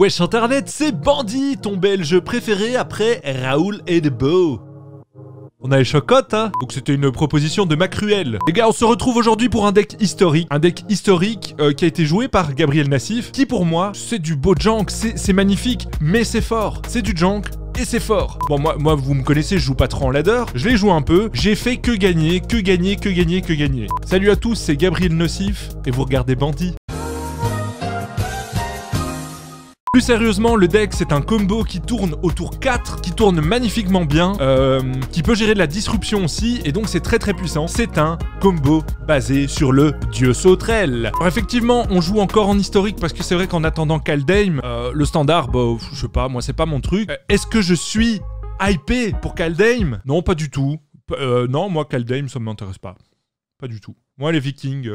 Wesh internet, c'est Bandit, ton belge préféré après Raoul Edebo. On a les chocottes, hein Donc c'était une proposition de Macruel. Les gars, on se retrouve aujourd'hui pour un deck historique. Un deck historique euh, qui a été joué par Gabriel Nassif, qui pour moi, c'est du beau junk, c'est magnifique, mais c'est fort. C'est du junk, et c'est fort. Bon, moi, moi, vous me connaissez, je joue pas trop en ladder. Je l'ai joué un peu. J'ai fait que gagner, que gagner, que gagner, que gagner. Salut à tous, c'est Gabriel Nocif et vous regardez Bandit. Plus sérieusement, le deck c'est un combo qui tourne au tour 4, qui tourne magnifiquement bien, euh, qui peut gérer de la disruption aussi, et donc c'est très très puissant. C'est un combo basé sur le dieu sauterelle. Alors effectivement, on joue encore en historique parce que c'est vrai qu'en attendant Kaldheim, euh, le standard, bah je sais pas, moi c'est pas mon truc. Euh, Est-ce que je suis hypé pour Kaldheim? Non, pas du tout. Non, moi Kaldheim ça m'intéresse pas. Pas du tout. Moi les vikings...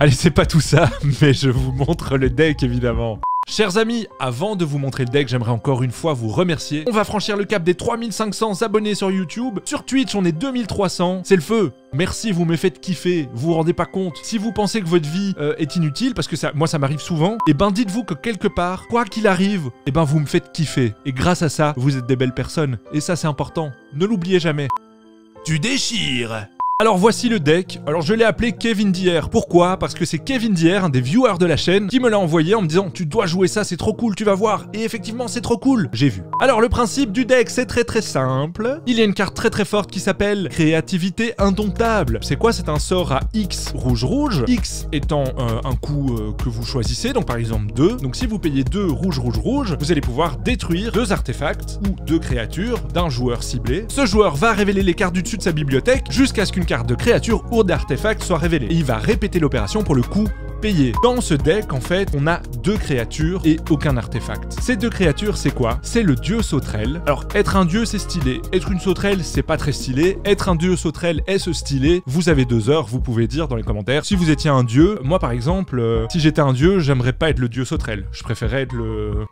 Allez, c'est pas tout ça, mais je vous montre le deck évidemment. Chers amis, avant de vous montrer le deck, j'aimerais encore une fois vous remercier. On va franchir le cap des 3500 abonnés sur YouTube. Sur Twitch, on est 2300. C'est le feu. Merci, vous me faites kiffer. Vous vous rendez pas compte. Si vous pensez que votre vie euh, est inutile, parce que ça, moi ça m'arrive souvent, et ben dites-vous que quelque part, quoi qu'il arrive, et ben vous me faites kiffer. Et grâce à ça, vous êtes des belles personnes. Et ça c'est important. Ne l'oubliez jamais. Tu déchires alors voici le deck. Alors je l'ai appelé Kevin Dier. Pourquoi? Parce que c'est Kevin Dier, un des viewers de la chaîne, qui me l'a envoyé en me disant tu dois jouer ça, c'est trop cool, tu vas voir. Et effectivement c'est trop cool. J'ai vu. Alors le principe du deck c'est très très simple. Il y a une carte très très forte qui s'appelle Créativité indomptable. C'est quoi? C'est un sort à X rouge rouge. X étant euh, un coup euh, que vous choisissez, donc par exemple 2. Donc si vous payez 2 rouge rouge rouge, vous allez pouvoir détruire deux artefacts ou deux créatures d'un joueur ciblé. Ce joueur va révéler les cartes du dessus de sa bibliothèque jusqu'à ce qu'une carte de créature ou d'artefact soit révélée. Et il va répéter l'opération pour le coup payé. Dans ce deck, en fait, on a deux créatures et aucun artefact. Ces deux créatures, c'est quoi? C'est le dieu sauterelle. Alors, être un dieu, c'est stylé. Être une sauterelle, c'est pas très stylé. Être un dieu sauterelle, est-ce stylé Vous avez deux heures, vous pouvez dire dans les commentaires. Si vous étiez un dieu, moi par exemple, euh, si j'étais un dieu, j'aimerais pas être le dieu sauterelle. Je préférerais être le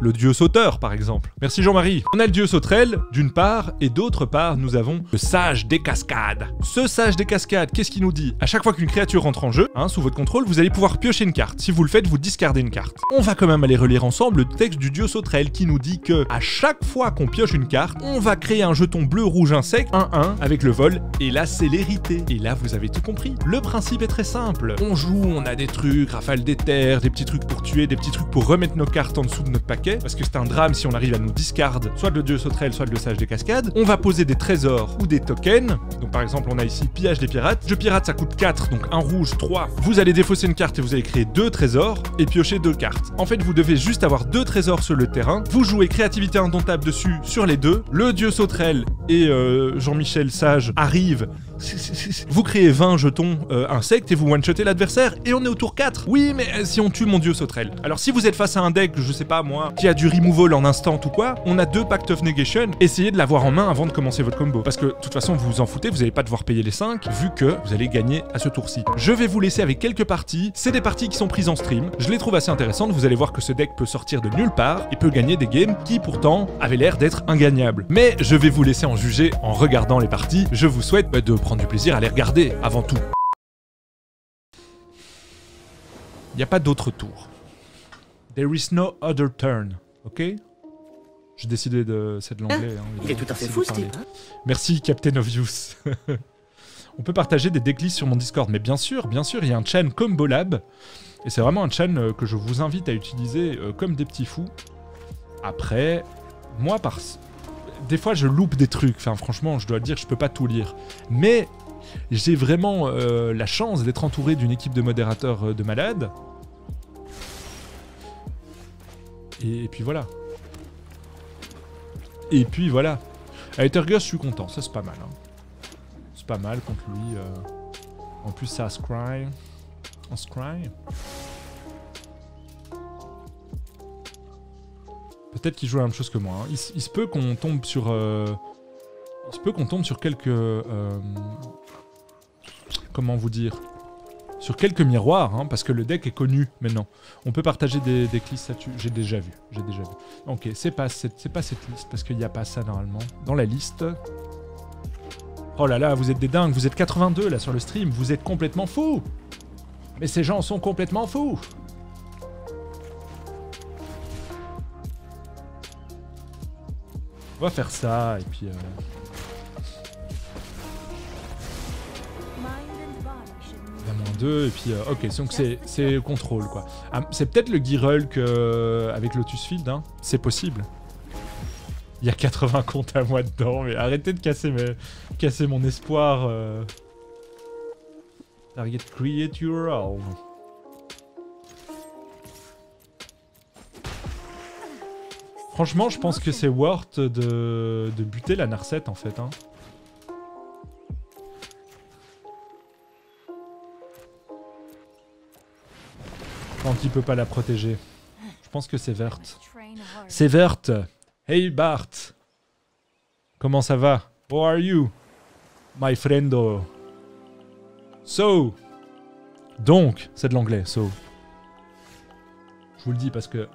le dieu sauteur, par exemple. Merci Jean-Marie. On a le dieu sauterelle, d'une part, et d'autre part, nous avons le sage des cascades. Ce sage des cascades, qu'est-ce qu'il nous dit? À chaque fois qu'une créature rentre en jeu, hein, sous votre contrôle, vous allez pouvoir piocher une carte. Si vous le faites, vous discardez une carte. On va quand même aller relire ensemble le texte du dieu sauterelle qui nous dit que à chaque fois qu'on pioche une carte, on va créer un jeton bleu-rouge insecte 1-1 avec le vol et la célérité. Et là, vous avez tout compris. Le principe est très simple. On joue, on a des trucs, rafale d'éther, des petits trucs pour tuer, des petits trucs pour remettre nos cartes en dessous de notre paquet parce que c'est un drame si on arrive à nous discard soit le dieu sauterelle, soit le sage des cascades. On va poser des trésors ou des tokens. Donc par exemple, on a ici pillage des pirates. Jeu pirate, ça coûte 4, donc un rouge, 3. Vous allez défausser une carte et vous allez créer deux trésors et piocher deux cartes. En fait, vous devez juste avoir deux trésors sur le terrain. Vous jouez créativité indomptable dessus sur les deux. Le dieu sauterelle et euh, Jean-Michel Sage arrivent. Vous créez 20 jetons euh, insectes et vous one-shotez l'adversaire et on est au tour 4. Oui, mais euh, si on tue mon dieu sauterelle. Alors si vous êtes face à un deck, je sais pas moi, qui a du removal en instant ou quoi, on a deux Pact of Negation. Essayez de l'avoir en main avant de commencer votre combo. Parce que de toute façon, vous vous en foutez, vous allez pas devoir payer les 5 vu que vous allez gagner à ce tour-ci. Je vais vous laisser avec quelques parties. C'est des parties qui sont prises en stream. Je les trouve assez intéressantes. Vous allez voir que ce deck peut sortir de nulle part et peut gagner des games qui pourtant avaient l'air d'être ingagnables. Mais je vais vous laisser en juger en regardant les parties. Je vous souhaite de prendre du plaisir à les regarder avant tout. Il n'y a pas d'autre tour. There is no other turn. Ok? J'ai décidé de. C'est de l'anglais. hein, Il est tout à fait fou. Steve. Merci, Captain Obvious. On peut partager des decklists sur mon Discord, mais bien sûr, bien sûr, il y a un chan Combo Lab. Et c'est vraiment un chan euh, que je vous invite à utiliser euh, comme des petits fous. Après, moi, par... des fois, je loupe des trucs. Enfin, franchement, je dois le dire, je peux pas tout lire. Mais j'ai vraiment euh, la chance d'être entouré d'une équipe de modérateurs euh, de malades. Et, puis voilà. Et puis voilà. À Ethergus, je suis content, ça c'est pas mal. hein. C'est pas mal contre lui. euh. En plus, ça Scry. En Scry. Peut-être qu'il joue la même chose que moi. hein. Il, se peut qu'on tombe sur. euh, Il se peut qu'on tombe sur quelques. euh, Comment vous dire? Sur quelques miroirs, hein, parce que le deck est connu maintenant. On peut partager des, des listes là-dessus. J'ai déjà vu. J'ai déjà vu. Ok, c'est pas, pas cette liste, parce qu'il n'y a pas ça normalement. Dans la liste. Oh là là, vous êtes des dingues, vous êtes 82 là sur le stream, vous êtes complètement fous Mais ces gens sont complètement fous Va faire ça, et puis... Euh... Moins 2, et puis... Euh, ok, donc c'est contrôle, quoi. Ah, c'est peut-être le Girulk euh, avec Lotus Field, hein C'est possible. Il y a 80 comptes à moi dedans, mais arrêtez de casser, mes... casser mon espoir. Euh... Target create your own. Franchement, je pense que c'est worth de... de buter la Narset en fait. Hein. Quand il peut pas la protéger. Je pense que c'est verte. C'est verte Hey Bart Comment ça va? How are you My friendo? So Donc, c'est de l'anglais, so. Je vous le dis parce que...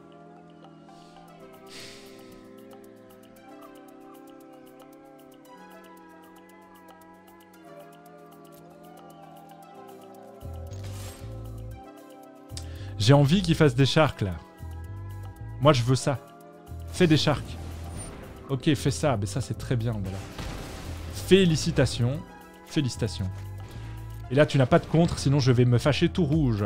J'ai envie qu'il fasse des sharks là. Moi je veux ça. Fais des sharks. Ok, fais ça. Mais ça, c'est très bien. Voilà. Félicitations. Félicitations. Et là, tu n'as pas de contre, sinon je vais me fâcher tout rouge.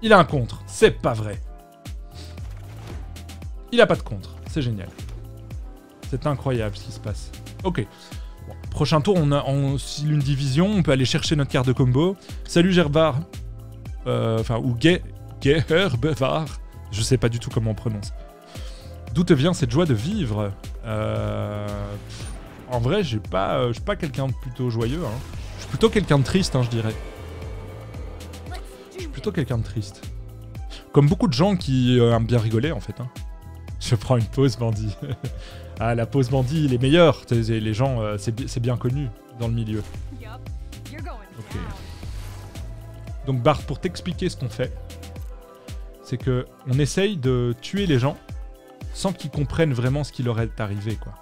Il a un contre. C'est pas vrai. Il a pas de contre. C'est génial. C'est incroyable ce qui se passe. Ok. Prochain tour, on a une division. On peut aller chercher notre carte de combo. Salut Gerbar. Euh, enfin, ou Gay, Gerbar. Je sais pas du tout comment on prononce. D'où te vient cette joie de vivre euh, En vrai, j'ai pas, euh, je suis pas quelqu'un de plutôt joyeux. Hein. Je suis plutôt quelqu'un de triste, hein, je dirais. Je suis plutôt quelqu'un de triste. Comme beaucoup de gens qui aiment bien rigoler, en fait. Hein. Je prends une pause, bandit. ah, la pause bandit, il est meilleur. Les gens, c'est bien connu dans le milieu. Donc Bart, pour t'expliquer ce qu'on fait, c'est que on essaye de tuer les gens sans qu'ils comprennent vraiment ce qui leur est arrivé, quoi.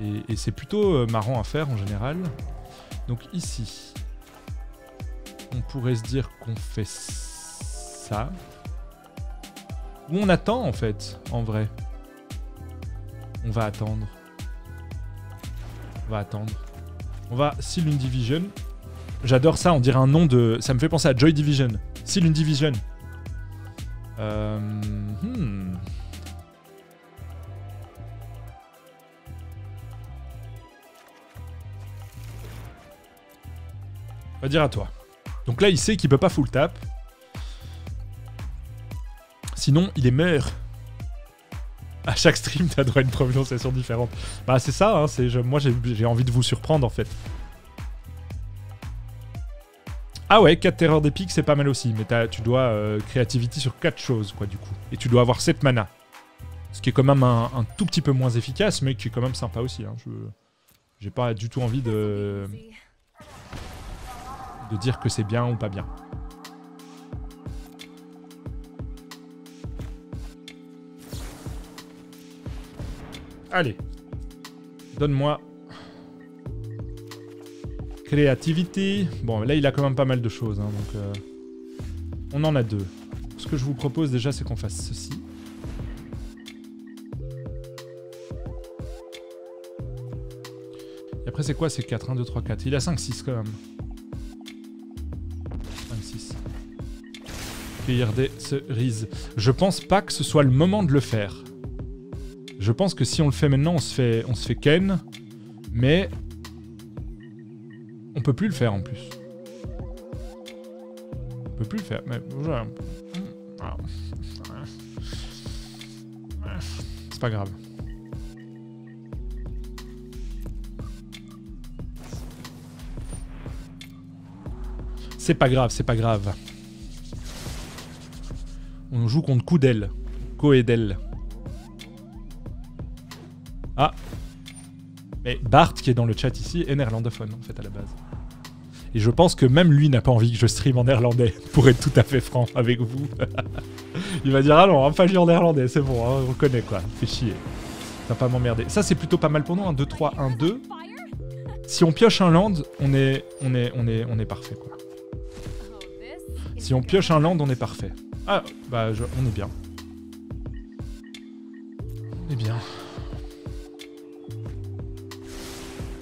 Et, c'est plutôt euh, marrant à faire en général. Donc ici, on pourrait se dire qu'on fait ça. Ou on attend en fait, en vrai? On va attendre. On va attendre. On va Seal Division. J'adore ça, on dirait un nom de... Ça me fait penser à Joy Division. Seal Division. Euh, hmm. On va dire à toi. Donc là, il sait qu'il peut pas full tap. Sinon, il est mort. À chaque stream, t'as droit à une prononciation différente. Bah, c'est ça, hein, moi j'ai envie de vous surprendre en fait. Ah ouais, 4 terreurs d'épique, c'est pas mal aussi. Mais tu dois euh, Creativity sur 4 choses, quoi, du coup. Et tu dois avoir 7 mana. Ce qui est quand même un, tout petit peu moins efficace, mais qui est quand même sympa aussi. Hein. Je J'ai pas du tout envie de... de dire que c'est bien ou pas bien. Allez. Donne-moi Créativité. Bon, là, il a quand même pas mal de choses. Hein, donc, euh, on en a deux. Ce que je vous propose déjà, c'est qu'on fasse ceci. Et après, c'est quoi C'est 4 1, 2, 3, 4. Il a 5, 6 quand même. 5, 6. Cueillir des cerises. Je pense pas que ce soit le moment de le faire. Je pense que si on le fait maintenant, on se fait, on se fait ken. Mais on peut plus le faire en plus. On peut plus le faire. Mais c'est pas grave. C'est pas grave, c'est pas grave. On joue contre Koudel. Coedel. Ah Mais Bart, qui est dans le chat ici, est néerlandophone, en fait, à la base. Et je pense que même lui n'a pas envie que je stream en néerlandais, pour être tout à fait franc avec vous. Il va dire Ah non, on va pas en néerlandais, c'est bon, hein, on reconnaît quoi, fait chier. Ça va pas m'emmerder. Ça, c'est plutôt pas mal pour nous. 1, 2, 3, 1, 2. Si on pioche un land, on est, on est, on est, on est parfait, quoi. Si on pioche un land, on est parfait. Ah, bah, je- on est bien.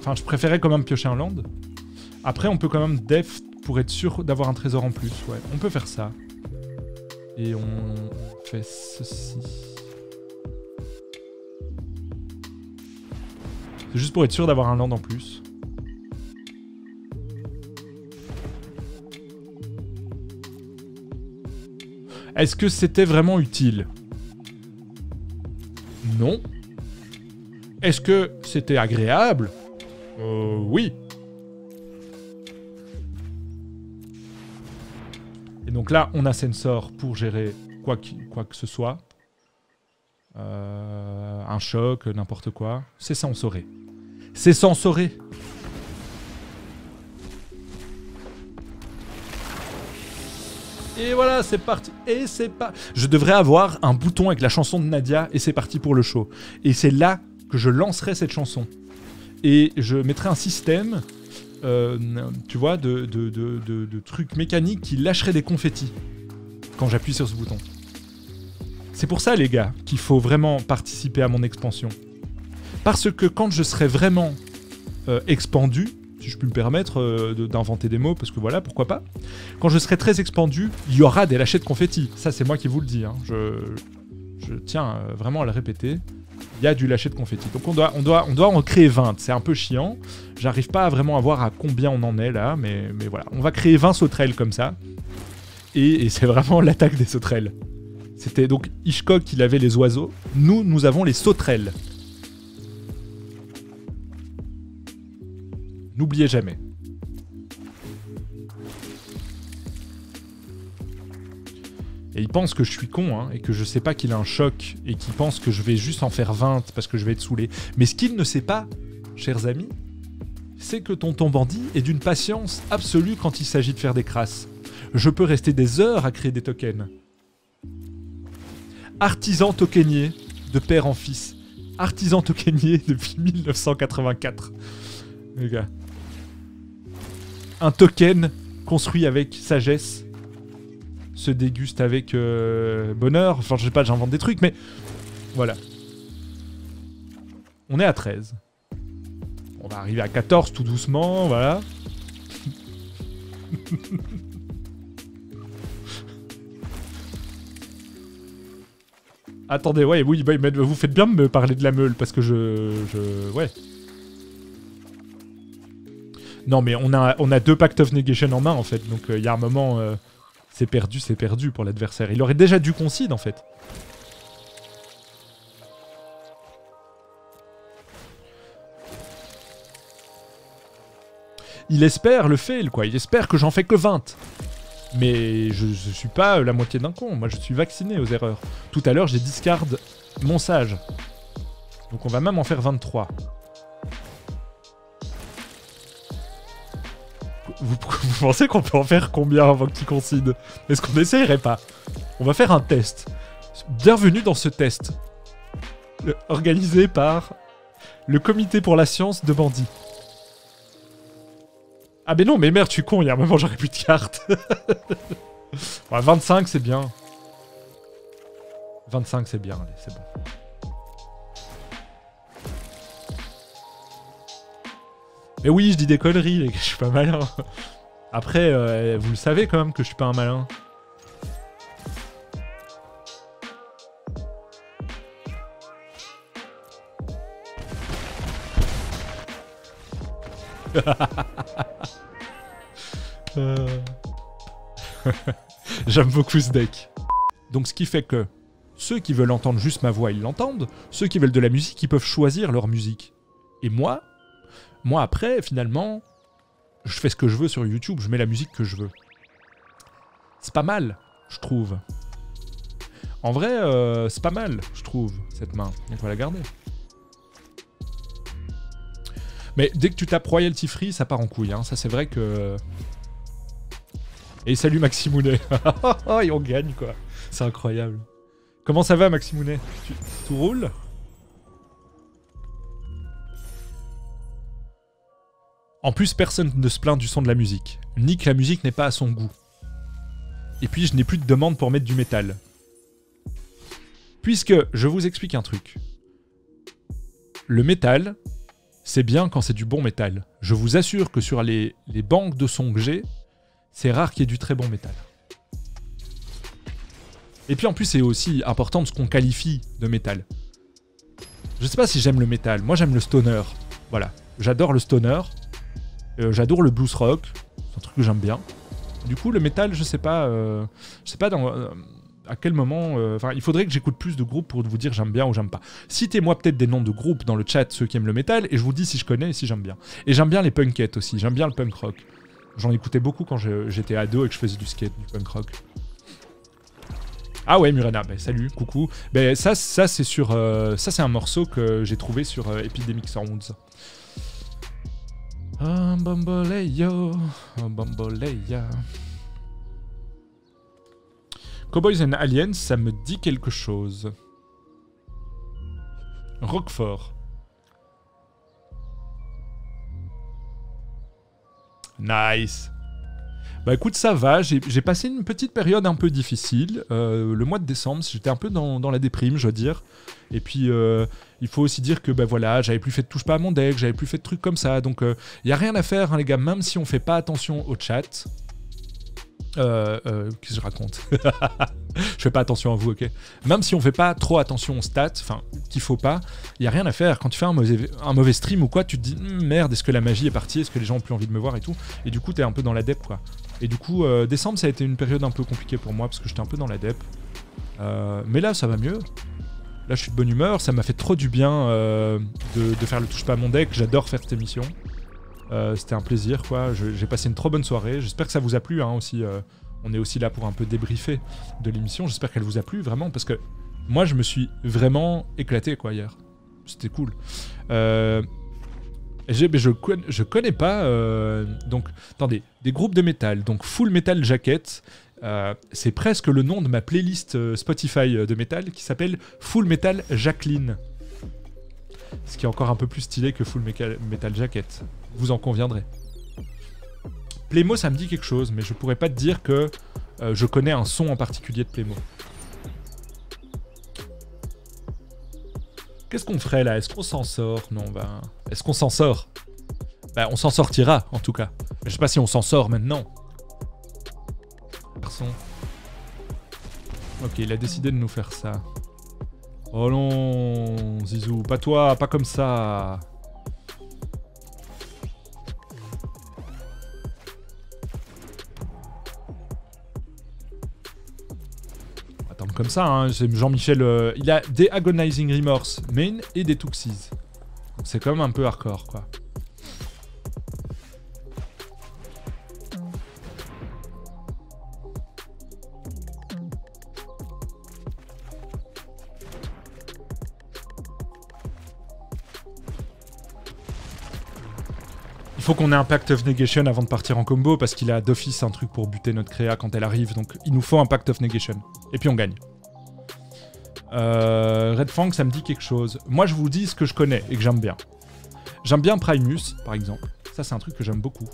Enfin, je préférais quand même piocher un land. Après, on peut quand même def pour être sûr d'avoir un trésor en plus. Ouais, on peut faire ça. Et on fait ceci. C'est juste pour être sûr d'avoir un land en plus. Est-ce que c'était vraiment utile? Non. Est-ce que c'était agréable? Euh, Oui. Et donc là, on a Sensor pour gérer quoi, que ce soit. Euh, un choc, n'importe quoi. C'est censoré. C'est censoré. Et voilà, c'est parti. Et c'est pas. Je devrais avoir un bouton avec la chanson de Nadia et c'est parti pour le show. Et c'est là que je lancerai cette chanson. Et je mettrai un système, euh, tu vois, de, trucs mécaniques qui lâcheraient des confettis quand j'appuie sur ce bouton. C'est pour ça, les gars, qu'il faut vraiment participer à mon expansion. Parce que quand je serai vraiment euh, expandu, si je puis me permettre euh, d'inventer des mots, parce que voilà, pourquoi pas, quand je serai très expandu, il y aura des lâchers de confettis. Ça, c'est moi qui vous le dis. hein. Je, tiens vraiment à le répéter. Il y a du lâcher de confettis. Donc on doit, on doit, on doit en créer 20. C'est un peu chiant. J'arrive pas vraiment à voir à combien on en est là, mais, voilà. On va créer 20 sauterelles comme ça. Et, c'est vraiment l'attaque des sauterelles. C'était donc Hitchcock, il avait les oiseaux. Nous, nous avons les sauterelles. N'oubliez jamais. Et il pense que je suis con, hein, et que je sais pas qu'il a un choc, et qu'il pense que je vais juste en faire 20 parce que je vais être saoulé. Mais ce qu'il ne sait pas, chers amis, c'est que Tonton Bandit est d'une patience absolue quand il s'agit de faire des crasses. Je peux rester des heures à créer des tokens. Artisan tokenier, de père en fils. Artisan tokenier depuis 1984. Les gars. Un token construit avec sagesse se déguste avec euh, bonheur. Enfin, je sais pas, j'invente des trucs, mais voilà. On est à 13. On va arriver à 14 tout doucement, voilà. Attendez, ouais, oui, vous faites bien de me parler de la meule parce que je, je, ouais. Non, mais on a, on a deux Pact of Negation en main en fait, donc il y a un moment, euh, c'est perdu, c'est perdu pour l'adversaire. Il aurait déjà dû concede en fait. Il espère le fail, quoi. Il espère que j'en fais que 20. Mais je, je suis pas la moitié d'un con. Moi, je suis vacciné aux erreurs. Tout à l'heure, j'ai discard mon sage. Donc on va même en faire 23. Vous, pensez qu'on peut en faire combien avant qu'il concede Est-ce qu'on essayerait pas? On va faire un test. Bienvenue dans ce test. Euh, Organisé par le comité pour la science de Bandit. Ah mais non, mais merde, je suis con, il y a un moment j'aurais plus de cartes. Ouais, 25 c'est bien. 25 c'est bien, allez, c'est bon. Mais oui, je dis des conneries, les gars, je suis pas malin. Après, euh, vous le savez quand même que je suis pas un malin. Euh. J'aime beaucoup ce deck. Donc ce qui fait que ceux qui veulent entendre juste ma voix, ils l'entendent. Ceux qui veulent de la musique, ils peuvent choisir leur musique. Et moi, moi après, finalement, je fais ce que je veux sur YouTube, je mets la musique que je veux. C'est pas mal, je trouve. En vrai, euh, c'est pas mal, je trouve, cette main. On va la garder. Mais dès que tu tapes Royalty Free, ça part en couille. hein. Ça, c'est vrai que... Et salut Maximounet. Et on gagne, quoi. C'est incroyable. Comment ça va, Maximounet tu, Tout roule? En plus, personne ne se plaint du son de la musique, ni que la musique n'est pas à son goût. Et puis, je n'ai plus de demande pour mettre du métal. Puisque, je vous explique un truc. Le métal, c'est bien quand c'est du bon métal. Je vous assure que sur les, les banques de son que j'ai, c'est rare qu'il y ait du très bon métal. Et puis en plus, c'est aussi important de ce qu'on qualifie de métal. Je sais pas si j'aime le métal. Moi, j'aime le stoner. Voilà. J'adore le stoner. Euh, j'adore le blues rock. C'est un truc que j'aime bien. Du coup, le métal, je sais pas. euh, je sais pas euh, à quel moment. Enfin, il faudrait que j'écoute plus de groupes pour vous dire j'aime bien ou j'aime pas. Citez-moi peut-être des noms de groupes dans le chat, ceux qui aiment le métal, et je vous dis si je connais et si j'aime bien. Et j'aime bien les punkettes aussi. J'aime bien le punk rock. J'en écoutais beaucoup quand j'étais ado et que je faisais du skate, du punk rock. Ah ouais, Murena, bah, salut, coucou. Ben ça, ça c'est un morceau que j'ai trouvé sur Epidemic Sounds. Un bamboleyo, un bamboleya. Cowboys and Aliens, ça me dit quelque chose. Roquefort. Nice. Bah écoute, ça va. J'ai passé une petite période un peu difficile. Euh, le mois de décembre, j'étais un peu dans, la déprime, je dois dire. Et puis, euh, il faut aussi dire que bah voilà, j'avais plus fait de touche pas à mon deck, j'avais plus fait de trucs comme ça. Donc, il y a rien à faire, hein, les gars. Même si on fait pas attention au chat. Euh, euh, Qu'est-ce que je raconte? Je fais pas attention à vous, ok? Même si on fait pas trop attention aux stats, enfin, qu'il faut pas, il y a rien à faire. Quand tu fais un mauvais, un mauvais stream ou quoi, tu te dis Hum, merde, est-ce que la magie est partie? Est-ce que les gens ont plus envie de me voir et tout? Et du coup, t'es un peu dans la dep, quoi. Et du coup, euh, décembre, ça a été une période un peu compliquée pour moi parce que j'étais un peu dans la dep. Euh, mais là, ça va mieux. Là, je suis de bonne humeur. Ça m'a fait trop du bien euh, de, faire le touche pas à mon deck. J'adore faire cette émission. C'était un plaisir, quoi. J'ai passé une trop bonne soirée. J'espère que ça vous a plu, hein, aussi. on est aussi là pour un peu débriefer de l'émission. J'espère qu'elle vous a plu, vraiment, parce que moi, je me suis vraiment éclaté, quoi, hier. C'était cool. Euh, je, je connais pas. euh, donc, attendez, des groupes de métal. Donc, Full Metal Jacket. euh, c'est presque le nom de ma playlist euh, Spotify de métal qui s'appelle Full Metal Jacqueline. Ce qui est encore un peu plus stylé que Full Metal Jacket. Vous en conviendrez. Playmo, ça me dit quelque chose, mais je pourrais pas te dire que je connais un son en particulier de Playmo. Qu'est-ce qu'on ferait là? Est-ce qu'on s'en sort? Non, bah. Est-ce qu'on s'en sort? Bah, on s'en sortira, en tout cas. Mais je sais pas si on s'en sort maintenant. Garçon. Ok, il a décidé de nous faire ça. Oh non, Zizou, pas toi, pas comme ça. Comme ça, hein, c'est Jean-Michel. euh, il a des Agonizing Remorse main et des Tuxies. Donc c'est quand même un peu hardcore, quoi. Il faut qu'on ait un Pact of Negation avant de partir en combo parce qu'il a d'office un truc pour buter notre créa quand elle arrive. Donc il nous faut un Pact of Negation. Et puis on gagne. Euh, Red Fang, ça me dit quelque chose. Moi, je vous dis ce que je connais et que j'aime bien. J'aime bien Primus, par exemple. Ça, c'est un truc que j'aime beaucoup.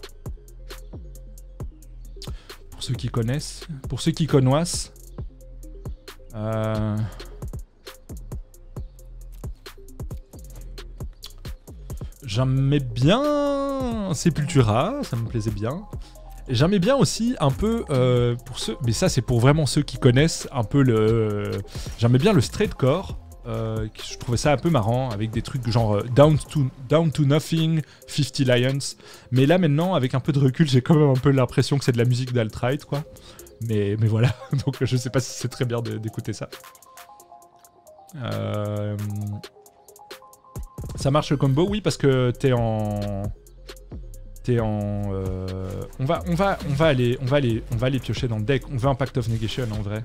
Pour ceux qui connaissent. Pour ceux qui connoissent. Euh... J'aimais bien Sepultura, ça me plaisait bien. J'aimais bien aussi un peu euh, pour ceux, mais ça c'est pour vraiment ceux qui connaissent un peu le. J'aimais bien le straightcore. Euh, qui- je trouvais ça un peu marrant avec des trucs genre euh, Down to, Down to Nothing, 50 Lions. Mais là maintenant, avec un peu de recul, j'ai quand même un peu l'impression que c'est de la musique d'alt-right quoi. Mais, mais voilà, donc je sais pas si c'est très bien d'écouter ça. Euh, Ça marche le combo, oui, parce que t'es en. En. euh, On va, on va, on va aller, on va aller, on va piocher dans le deck. On veut un Pact of Negation en vrai.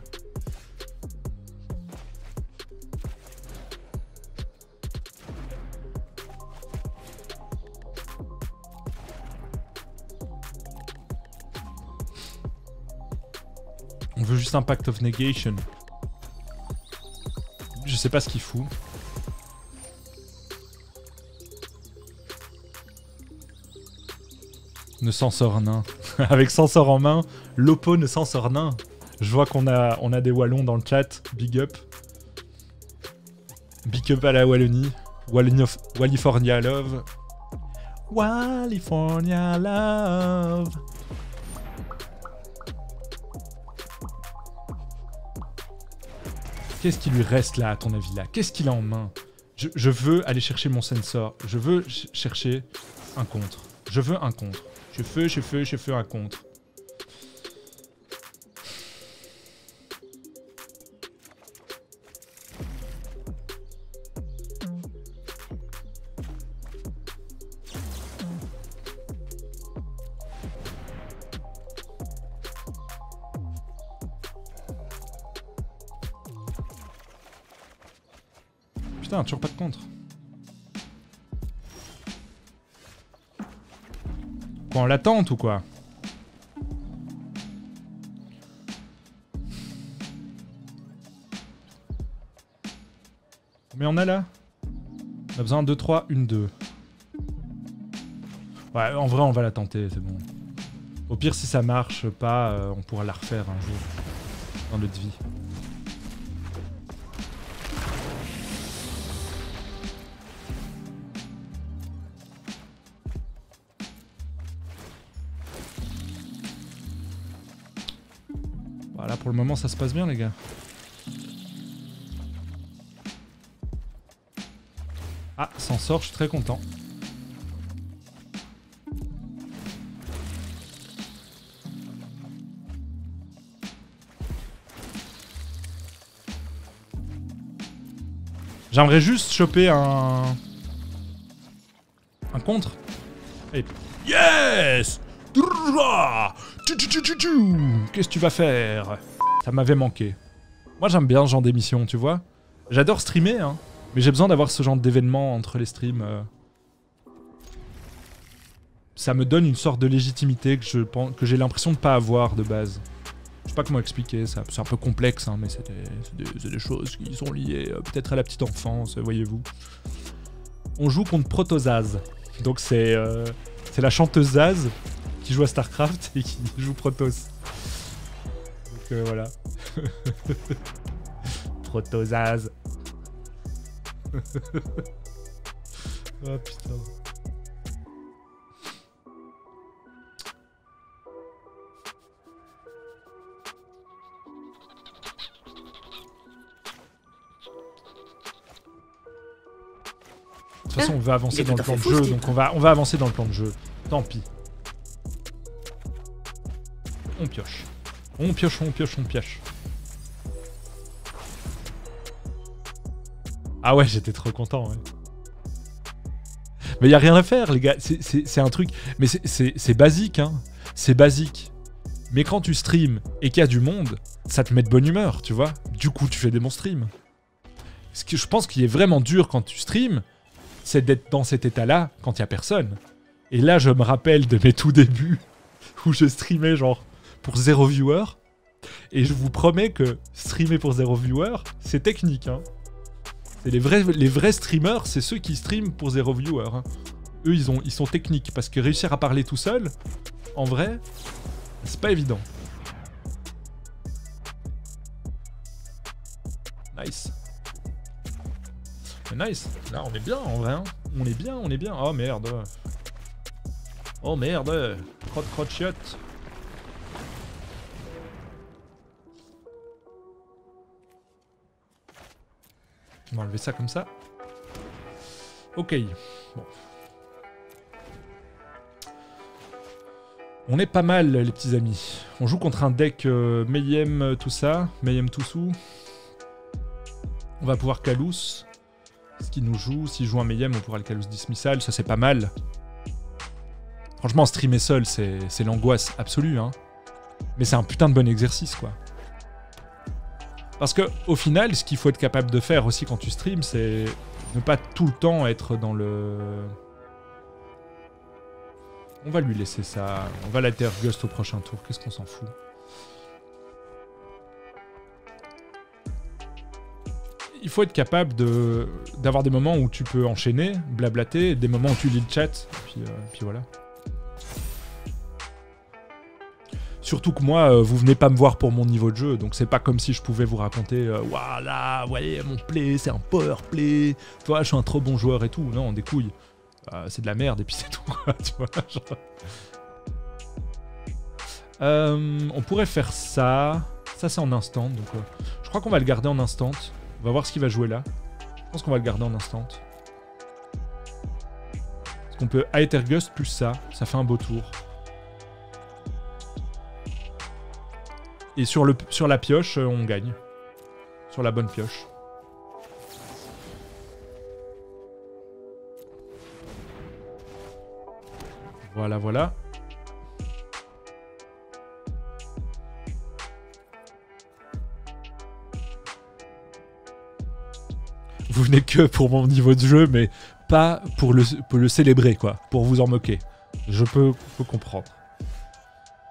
On veut juste un Pact of Negation. Je sais pas ce qu'il fout. Ne s'en sort nain. Avec sort en main, l'Oppo ne s'en sort nain. Je vois qu'on a, on a des Wallons dans le chat. Big up. Big up à la Wallonie. Wallifornia Love. California Love. Qu'est-ce qui lui reste là, à ton avis, là? Qu'est-ce qu'il a en main? Je, je, veux aller chercher mon sensor. Je veux chercher un contre. Je veux un contre. Je fais, je fais, je fais un contre. Putain, toujours pas de contre. Quoi, en l'attente ou quoi Combien on a là On a besoin de 2, 3, 1, 2. Ouais, en vrai, on va la tenter, c'est bon. Au pire, si ça marche pas, euh, on pourra la refaire un jour. Dans notre vie. Pour le moment, ça se passe bien, les gars. Ah, s'en sort, je suis très content. J'aimerais juste choper un... Un contre. Et... Yes Qu'est-ce que tu vas faire? Ça m'avait manqué. Moi, j'aime bien ce genre d'émission, tu vois. J'adore streamer, hein. Mais j'ai besoin d'avoir ce genre d'événement entre les streams. Euh. Ça me donne une sorte de légitimité que je pense que j'ai l'impression de pas avoir de base. Je sais pas comment expliquer ça. C'est un peu complexe, hein, mais c'est des, choses qui sont liées euh, peut-être à la petite enfance, voyez-vous. On joue contre Protozaz. Donc c'est euh, la chanteuse Zaz qui joue à StarCraft et qui joue Protoss voilà. Protozaz. oh putain. De toute façon, on va avancer dans le plan de jeu, donc on va, on va avancer dans le plan de jeu. Tant pis. On pioche. On pioche, on pioche, on pioche. Ah ouais, j'étais trop content, ouais. Mais y a rien à faire, les gars. C'est un truc. Mais c'est basique, hein. C'est basique. Mais quand tu streams et qu'il y a du monde, ça te met de bonne humeur, tu vois. Du coup, tu fais des bons streams. Ce que je pense qu'il est vraiment dur quand tu streams, c'est d'être dans cet état-là quand il y a personne. Et là, je me rappelle de mes tout débuts où je streamais genre pour zéro viewer. Et je vous promets que streamer pour zéro viewer, c'est technique. Hein. les vrais, streamers, c'est ceux qui streament pour zéro viewer. Hein. Eux, ils, ont, ils sont techniques. Parce que réussir à parler tout seul, en vrai, c'est pas évident. Nice. nice. Là, on est bien, en vrai. Hein. On est bien, on est bien. Oh, merde. Oh, merde. Crotte, crotte, chiotte. On va enlever ça comme ça. Ok. Bon. On est pas mal, les petits amis. On joue contre un deck euh, Mayhem, tout ça. Mayhem Toussou. On va pouvoir Kalous. Ce qui nous joue. S'il joue un Mayhem, on pourra le Kalous Dismissal. Ça, c'est pas mal. Franchement, streamer seul, c'est l'angoisse absolue. Hein. Mais c'est un putain de bon exercice, quoi. Parce que au final, ce qu'il faut être capable de faire aussi quand tu streams, c'est ne pas tout le temps être dans le... On va lui laisser ça. On va Ghost au prochain tour. Qu'est-ce qu'on s'en fout? Il faut être capable d'avoir des moments où tu peux enchaîner, blablater, des moments où tu lis le chat, et puis, euh, puis voilà. Surtout que moi, euh, vous venez pas me voir pour mon niveau de jeu, donc c'est pas comme si je pouvais vous raconter euh, Voilà, vous voyez, mon play, c'est un power play, toi, je suis un trop bon joueur et tout. Non, des couilles. Euh, c'est de la merde et puis c'est tout, tu. Euh, on pourrait faire ça. Ça, c'est en instant, donc euh, je crois qu'on va le garder en instant. On va voir ce qu'il va jouer là. Je pense qu'on va le garder en instant. Parce qu'on peut Aethergust plus ça, ça fait un beau tour. Et sur, le, sur la pioche, euh, on gagne. Sur la bonne pioche. Voilà, voilà. Vous venez que pour mon niveau de jeu, mais pas pour le, pour le célébrer, quoi. Pour vous en moquer. Je peux, peux comprendre.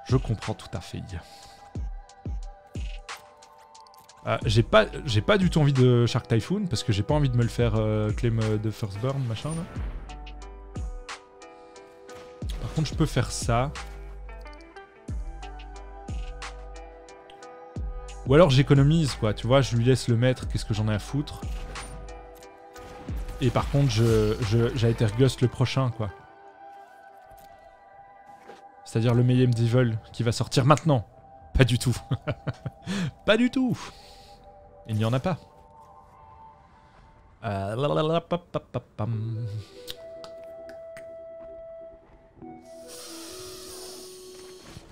Je comprends tout à fait. Ah, j'ai pas, j'ai pas du tout envie de Shark Typhoon parce que j'ai pas envie de me le faire euh, claim euh, de First Burn, machin là. Par contre, je peux faire ça. Ou alors j'économise, quoi. Tu vois, je lui laisse le mettre. Qu'est-ce que j'en ai à foutre Et par contre, je, je, Ghost le prochain, quoi. C'est-à-dire le Mayhem Devil qui va sortir maintenant. Pas du tout. pas du tout. Il n'y en a pas. Euh, lalalala, pam, pam, pam, pam.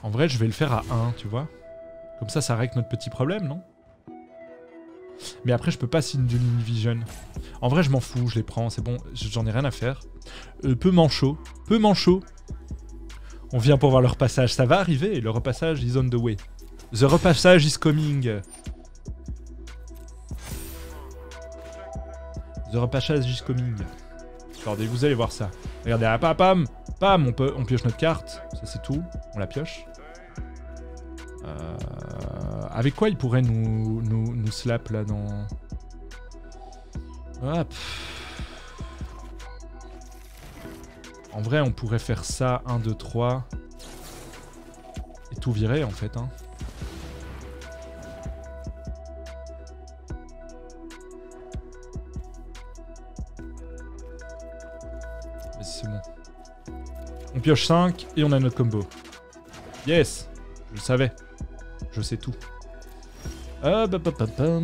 En vrai, je vais le faire à 1, tu vois. Comme ça, ça règle notre petit problème, non? Mais après, je peux pas signer de Vision. En vrai, je m'en fous, je les prends, c'est bon, j'en ai rien à faire. Euh, peu manchot, peu manchot. On vient pour voir leur passage, ça va arriver, le repassage is on the way. The repassage is coming. Repassage is coming. Attendez, vous allez voir ça. Regardez, ah, pam, pam, on, peut, on pioche notre carte, ça c'est tout, on la pioche. Euh, avec quoi il pourrait nous, nous, nous slap là dans... Ah. En vrai, on pourrait faire ça, 1, 2, 3. Et tout virer en fait. Hein. Vas-y, c'est bon. On pioche 5 et on a notre combo. Yes Je le savais. Je sais tout. Ah, bah, bah, bah, bah.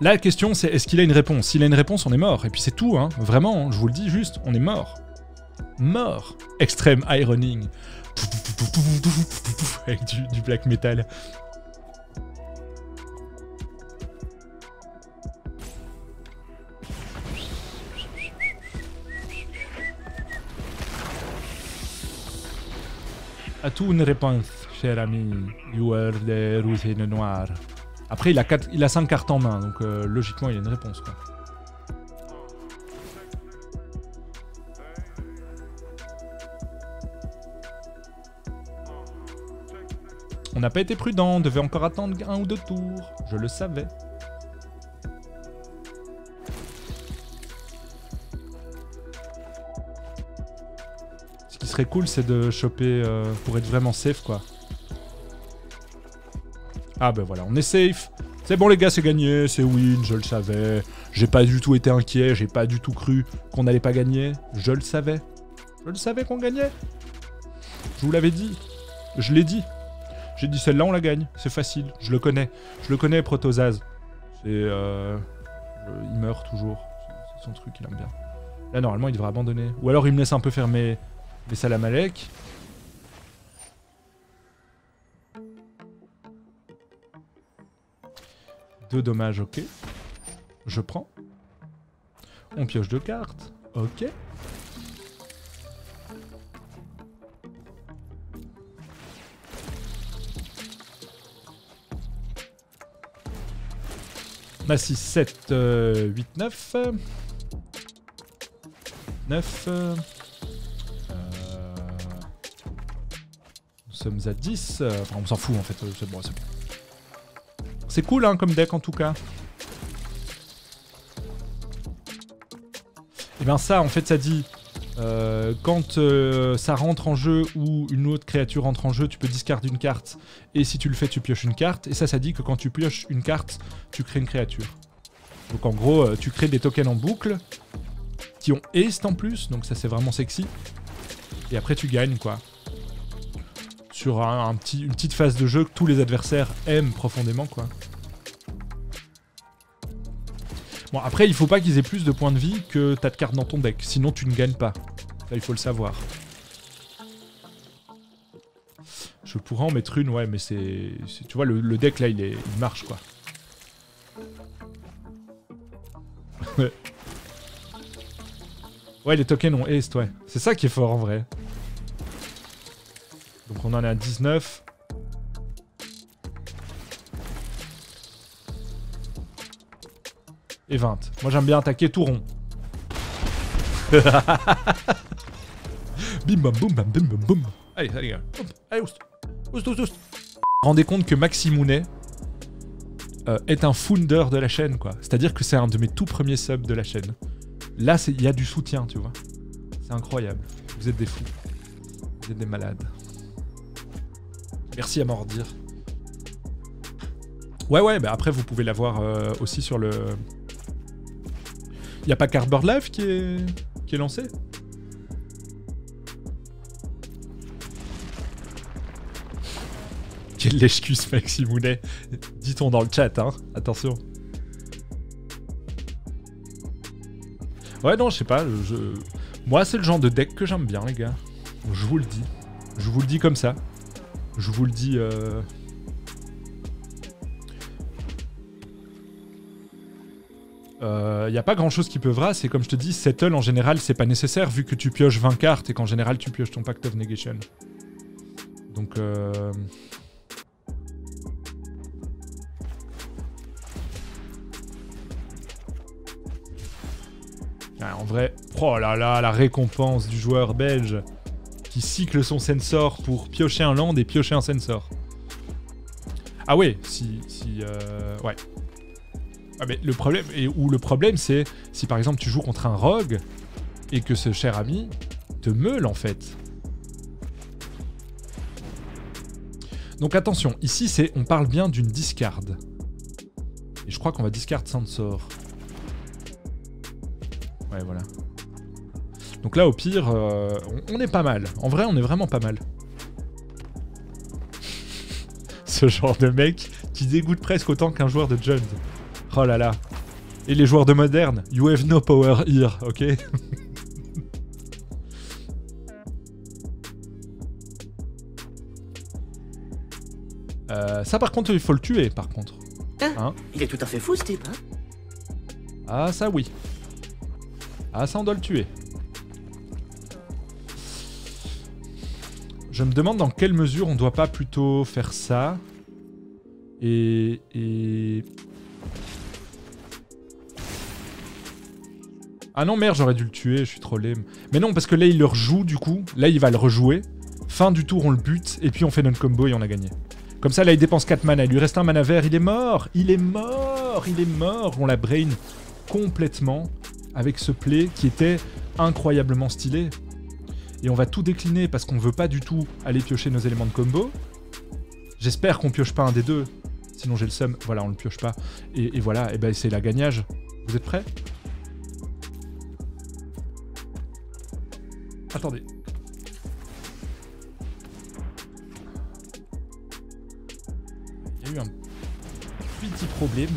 La question, c'est est-ce qu'il a une réponse S'il a une réponse, on est mort. Et puis c'est tout, hein. Vraiment, je vous le dis juste, on est mort. Mort. Extreme ironing. Avec du black metal. Tout une réponse, cher ami. You are the routine noire. Après, il a, quatre, il a 5 cartes en main, donc euh, logiquement, il a une réponse. Quoi. On n'a pas été prudent, on devait encore attendre un ou deux tours. Je le savais. Serait cool, c'est de choper euh, pour être vraiment safe, quoi. Ah ben voilà, on est safe. C'est bon les gars, c'est gagné, c'est win, je le savais. J'ai pas du tout été inquiet, j'ai pas du tout cru qu'on allait pas gagner. Je le savais. Je le savais qu'on gagnait. Je vous l'avais dit. Je l'ai dit. J'ai dit celle-là on la gagne, c'est facile, je le connais. Je le connais Protozaz. C'est euh, il meurt toujours. C'est- C'est son truc, il aime bien. Là normalement il devrait abandonner. Ou alors il me laisse un peu faire mes, mes salamalek. Deux dommages, ok. Je prends. On pioche deux cartes. Ok. On a 6, 7, 8, 9. 9. euh, sommes à 10. euh, on s'en fout en fait. euh, C'est cool hein, comme deck en tout cas. Et bien ça, en fait, ça dit Euh, quand ça rentre en jeu ou une autre créature rentre en jeu, tu peux discarder une carte. Et si tu le fais, tu pioches une carte. Et ça, ça dit que quand tu pioches une carte, tu crées une créature. Donc en gros, tu crées des tokens en boucle qui ont haste en plus. Donc ça, c'est vraiment sexy. Et après, tu gagnes quoi. Sur une petite phase de jeu que tous les adversaires aiment profondément quoi. Bon, après, il faut pas qu'ils aient plus de points de vie que t'as de cartes dans ton deck. Sinon, tu ne gagnes pas. Ça, il faut le savoir. Je pourrais en mettre une, ouais, mais c'est... Tu vois, le, deck, là, il, est, il marche, quoi. ouais, les tokens ont haste, ouais. C'est ça qui est fort, en vrai. Donc, on en est à 19. et 20. Moi j'aime bien attaquer tout rond. bim bam boum bam bim bam boum. Allez, allez gars. Allez, oust. Oust, oust, oust. Rendez compte que Maximounet euh, est un founder de la chaîne, quoi. C'est-à-dire que c'est un de mes tout premiers subs de la chaîne. Là, il y a du soutien, tu vois. C'est incroyable. Vous êtes des fous. Vous êtes des malades. Merci à mordir. Ouais, ouais, bah après, vous pouvez l'avoir euh, aussi sur le, y a pas Cardboard Life qui est, qui est lancé? Quelle excuse, Maxi Mounet Dit-on dans le chat, hein Attention. Ouais, non, je sais pas. Je... Moi, c'est le genre de deck que j'aime bien, les gars. Je vous le dis. Je vous le dis comme ça. Je vous le dis... Euh... il euh, n'y a pas grand chose qui peut vrai, c'est comme je te dis, settle en général c'est pas nécessaire vu que tu pioches 20 cartes et qu'en général tu pioches ton Pact of Negation. Donc euh... en vrai, oh là là, la récompense du joueur belge qui cycle son sensor pour piocher un land et piocher un sensor. Ah ouais, si... si euh, ouais. Ah, mais le problème, et, ou le problème c'est si par exemple tu joues contre un rogue et que ce cher ami te meule en fait. Donc attention, ici c'est on parle bien d'une discard. Et je crois qu'on va discard sort. Ouais voilà. Donc là au pire, euh, on, on est pas mal. En vrai on est vraiment pas mal. Ce genre de mec qui dégoûte presque autant qu'un joueur de Jund. Oh là là. Et les joueurs de moderne, you have no power here, ok? Euh, Ça par contre, il faut le tuer par contre. Ah, hein? Il est tout à fait fou ce type, hein Ah ça oui. Ah ça on doit le tuer. Je me demande dans quelle mesure on doit pas plutôt faire ça. Et... et... Ah non, merde, j'aurais dû le tuer, je suis trop lame. Mais non, parce que là, il le rejoue, du coup. Là, il va le rejouer. Fin du tour, on le bute, et puis on fait notre combo et on a gagné. Comme ça, là, il dépense 4 mana. Il lui reste un mana vert, il est mort Il est mort Il est mort On l'a brain complètement avec ce play qui était incroyablement stylé. Et on va tout décliner parce qu'on veut pas du tout aller piocher nos éléments de combo. J'espère qu'on pioche pas un des deux. Sinon j'ai le seum. Voilà, on le pioche pas. Et, et voilà, et ben c'est la gagnage. Vous êtes prêts? Attendez. Il y a eu un petit problème.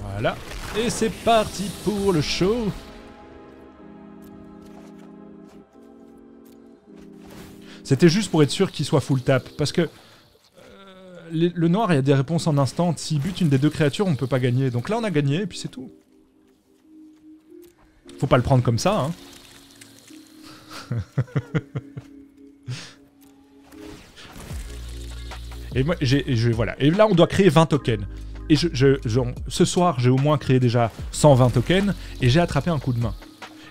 Voilà. Et c'est parti pour le show C'était juste pour être sûr qu'il soit full tap. Parce que euh, le noir, il y a des réponses en instant. S'il bute une des deux créatures, on peut pas gagner. Donc là, on a gagné, et puis c'est tout. Faut pas le prendre comme ça, hein. Et moi, voilà. Et là, on doit créer 20 tokens. Et je, ce soir, j'ai au moins créé déjà 120 tokens et j'ai attrapé un coup de main.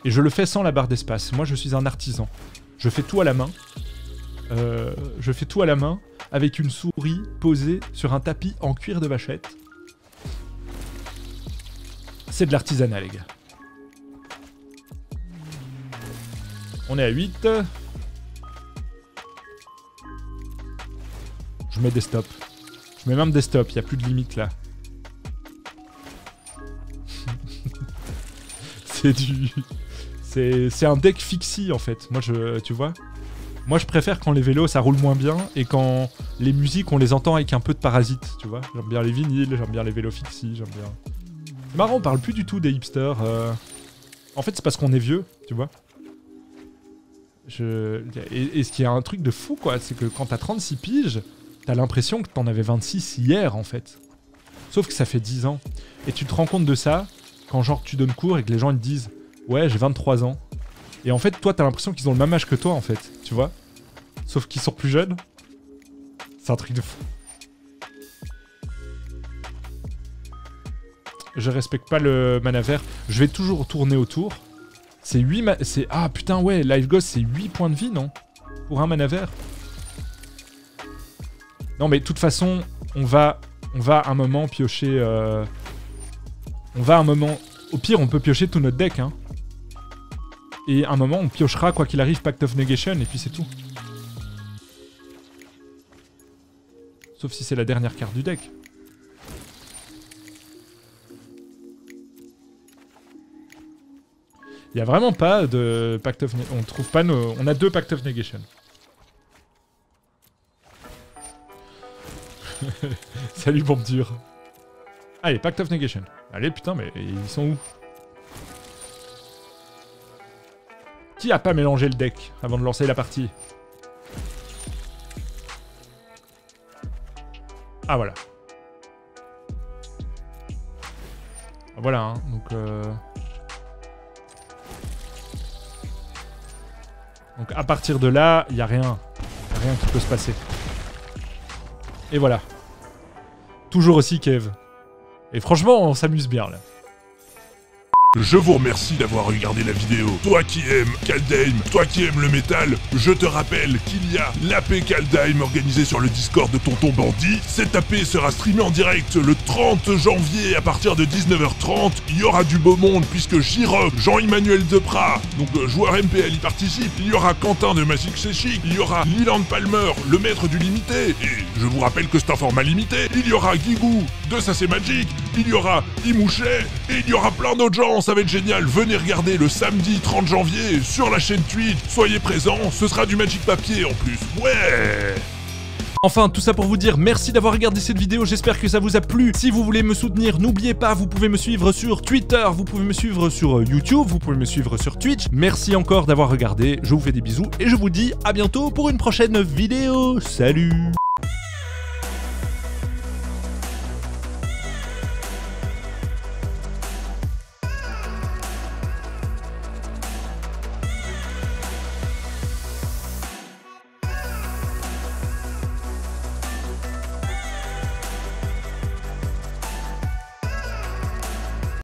Et je le fais sans la barre d'espace. Moi, je suis un artisan. Je fais tout à la main. Euh, je fais tout à la main avec une souris posée sur un tapis en cuir de vachette. C'est de l'artisanat, les gars. On est à 8. Je mets des stops. Je mets même des stops, il n'y a plus de limite là. c'est du... C'est un deck fixie en fait. Moi je... Tu vois Moi je préfère quand les vélos ça roule moins bien et quand les musiques on les entend avec un peu de parasite, tu vois J'aime bien les vinyles, j'aime bien les vélos fixie, j'aime bien... C'est marrant, on parle plus du tout des hipsters. euh. En fait c'est parce qu'on est vieux, tu vois je... et, et ce qui est un truc de fou quoi, c'est que quand t'as 36 piges, t'as l'impression que t'en avais 26 hier en fait. Sauf que ça fait 10 ans. Et tu te rends compte de ça quand genre tu donnes cours et que les gens ils te disent Ouais j'ai 23 ans. Et en fait toi t'as l'impression qu'ils ont le même âge que toi en fait, tu vois Sauf qu'ils sont plus jeunes. C'est un truc de fou. Je respecte pas le mana vert. Je vais toujours tourner autour. C'est 8 ma... c'est Ah putain ouais, Live Ghost c'est 8 points de vie non? Pour un mana vert Non mais de toute façon, on va on va un moment piocher euh, on va un moment au pire on peut piocher tout notre deck hein. Et à un moment on piochera quoi qu'il arrive Pact of Negation et puis c'est tout. Sauf si c'est la dernière carte du deck. Il y a vraiment pas de Pact of on trouve pas nos on a deux Pact of Negation. Salut bombe dure. Allez, Pact of Negation. Allez putain mais ils sont où? Qui a pas mélangé le deck avant de lancer la partie Ah voilà. Voilà hein, donc euh... Donc à partir de là, il y a rien. A rien qui peut se passer. Et voilà. Toujours aussi Kev. Et franchement, on s'amuse bien là. Je vous remercie d'avoir regardé la vidéo. Toi qui aimes Kaldheim, toi qui aimes le métal, je te rappelle qu'il y a l'AP Kaldheim organisé sur le Discord de Tonton Bandit. Cette AP sera streamée en direct le 30 janvier à partir de 19h30. Il y aura du beau monde puisque J-Rock, Jean-Emmanuel Deprat, donc euh, joueur MPL y participe. Il y aura Quentin de Magic C'est Chic. Il y aura Leland Palmer, le maître du limité. Et je vous rappelle que c'est un format limité. Il y aura Guigou de Ça Magic. Il y aura Imouchet. Et il y aura plein d'autres gens. Ça va être génial. Venez regarder le samedi 30 janvier sur la chaîne Twitch. Soyez présents. Ce sera du Magic Papier en plus. Ouais Enfin, tout ça pour vous dire merci d'avoir regardé cette vidéo, j'espère que ça vous a plu. Si vous voulez me soutenir, n'oubliez pas, vous pouvez me suivre sur Twitter, vous pouvez me suivre sur euh, YouTube, vous pouvez me suivre sur Twitch. Merci encore d'avoir regardé, je vous fais des bisous et je vous dis à bientôt pour une prochaine vidéo. Salut